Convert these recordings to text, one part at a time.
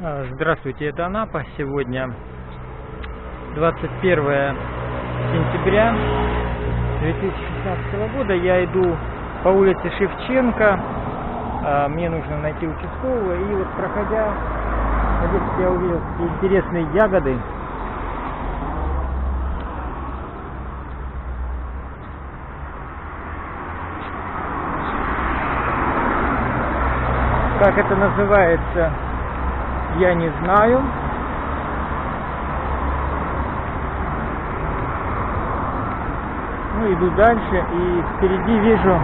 А, Здравствуйте, это Анапа. Сегодня 21 сентября 2016 года. Я иду по улице Шевченко. А, Мне нужно найти участкового. И вот проходя, здесь я увидел интересные ягоды. Как это называется, я не знаю. Ну, иду дальше, и впереди вижу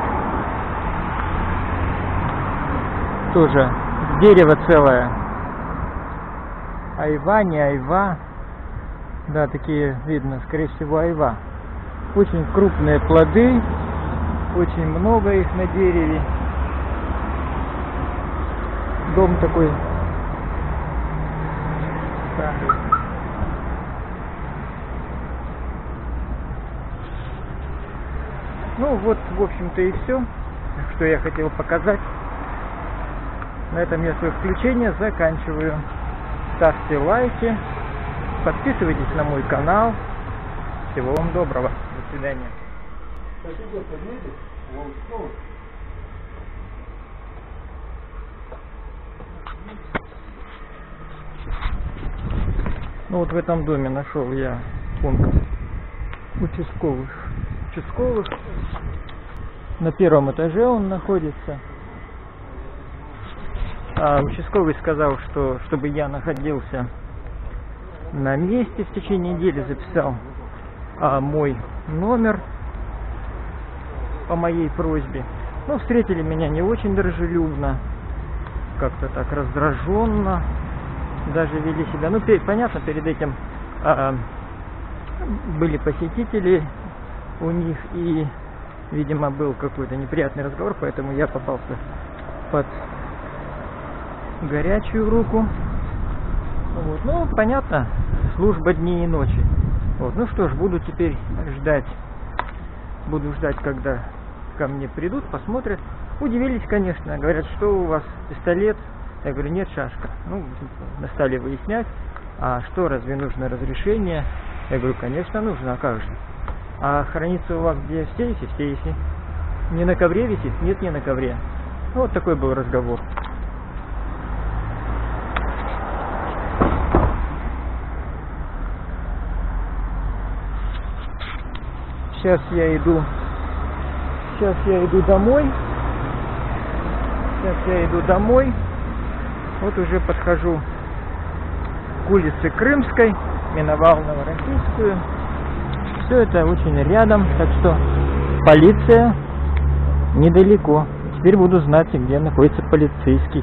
тоже дерево целое. Айва, не айва. Да, такие видно, скорее всего, айва. Очень крупные плоды, очень много их на дереве. Дом такой Ну вот, в общем-то и все, что я хотел показать. На этом я свое включение заканчиваю. Ставьте лайки, подписывайтесь на мой канал. Всего вам доброго. До свидания. Ну вот в этом доме нашел я пункт участковых. Участковых. На первом этаже он находится. А участковый сказал, что чтобы я находился на месте в течение недели, записал а, мой номер по моей просьбе. Ну, встретили меня не очень дружелюбно, как-то так раздраженно, даже вели себя. Ну, понятно, перед этим а, были посетители у них, и, видимо, был какой-то неприятный разговор, поэтому я попался под горячую руку. Вот. Ну, понятно, служба дней и ночи. Вот. Ну что ж, буду теперь ждать. Буду ждать, когда ко мне придут, посмотрят. Удивились, конечно. Говорят, что у вас пистолет? Я говорю, нет, шашка. Ну, стали выяснять. А что, разве нужно разрешение? Я говорю, конечно, нужно, а как же? А хранится у вас где? В сейфе? В сейфе. Не на ковре висит? Нет, не на ковре. Ну, вот такой был разговор. Сейчас я иду. Сейчас я иду домой. Сейчас я иду домой. Вот уже подхожу к улице Крымской, миновал Новороссийскую. Все это очень рядом, так что полиция недалеко. Теперь буду знать, где находится полицейский.